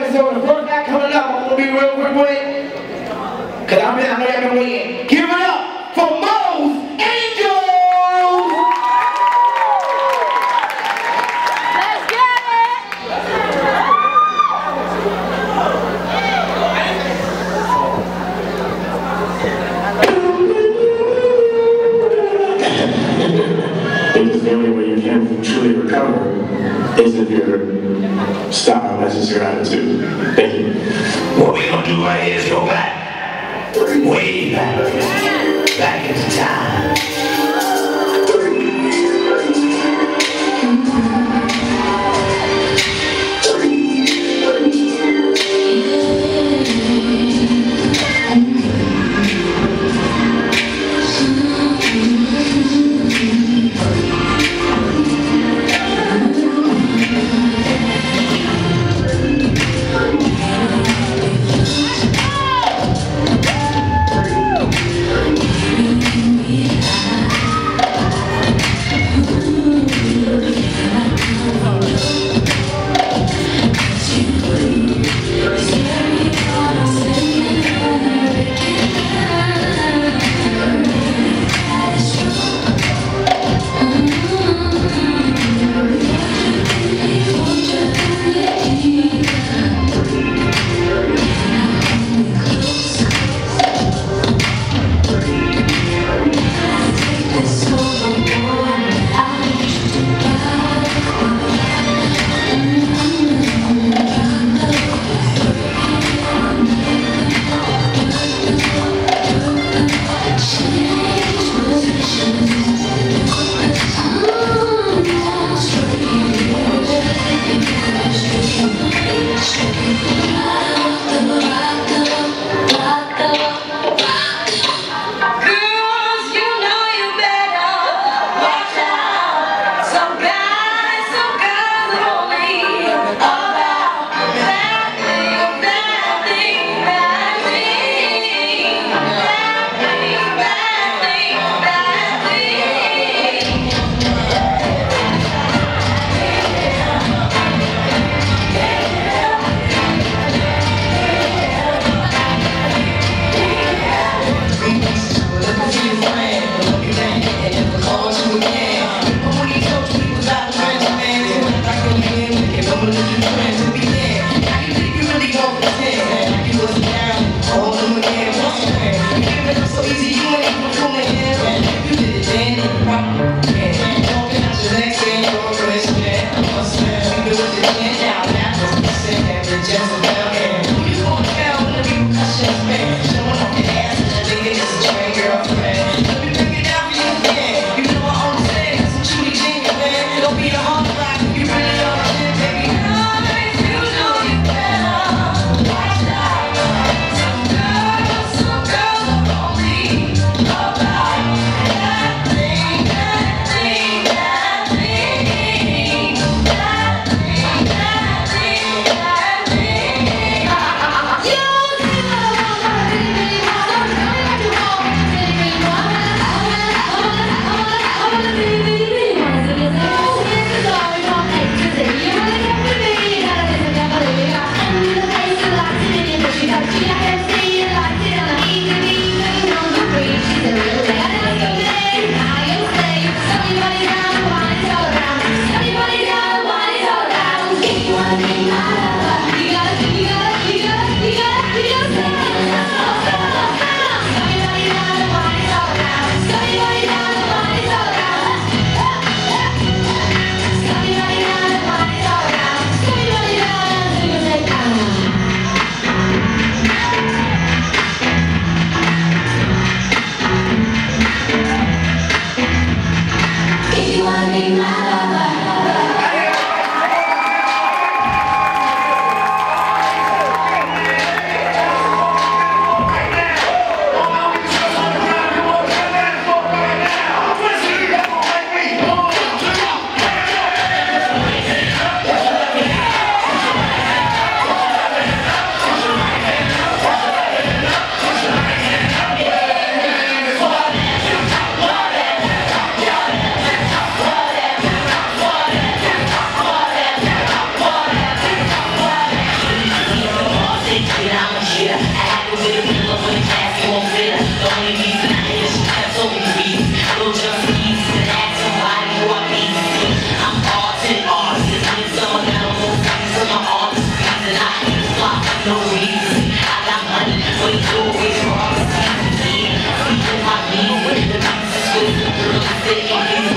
and gentlemen, so the first guy coming up, I'm gonna be real quick with it. Cause been, I know y'all been waiting. Give your attitude. Thank you. What we gonna do right here is go back. Way back. Back into time. Just Sim.